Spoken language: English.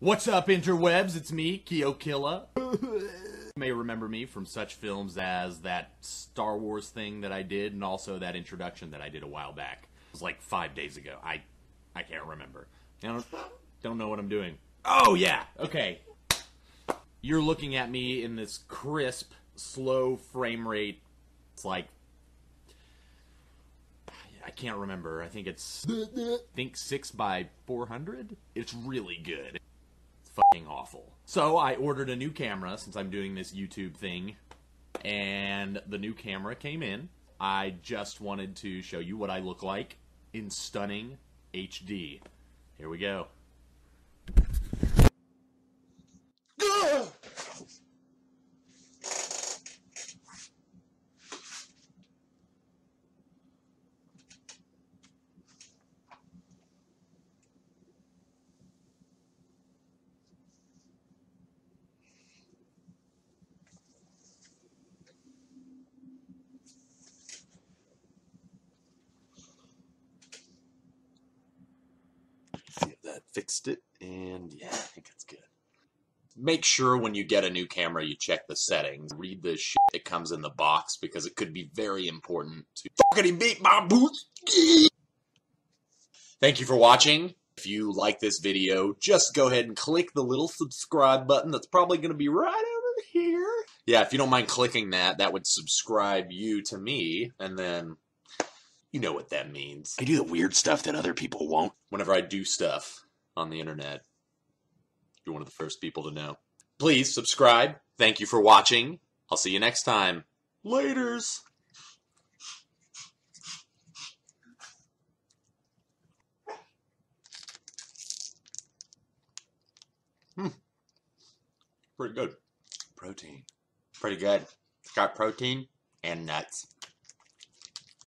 What's up, interwebs? It's me, Kyokilla. you may remember me from such films as that Star Wars thing that I did, and also that introduction that I did a while back. It was like five days ago. I, I can't remember. I don't, don't know what I'm doing. Oh yeah, okay. You're looking at me in this crisp, slow frame rate. It's like I can't remember. I think it's I think six by four hundred. It's really good. Fucking awful. So I ordered a new camera since I'm doing this YouTube thing, and the new camera came in. I just wanted to show you what I look like in stunning HD. Here we go. See if that fixed it, and yeah, I think it's good. Make sure when you get a new camera, you check the settings. Read the shit that comes in the box because it could be very important to fucking beat my boots. Thank you for watching. If you like this video, just go ahead and click the little subscribe button that's probably going to be right over here. Yeah, if you don't mind clicking that, that would subscribe you to me, and then you know what that means. I do the weird stuff that other people won't. Whenever I do stuff on the internet, you're one of the first people to know. Please subscribe. Thank you for watching. I'll see you next time. Laters. Hmm. Pretty good. Protein. Pretty good. It's got protein and nuts.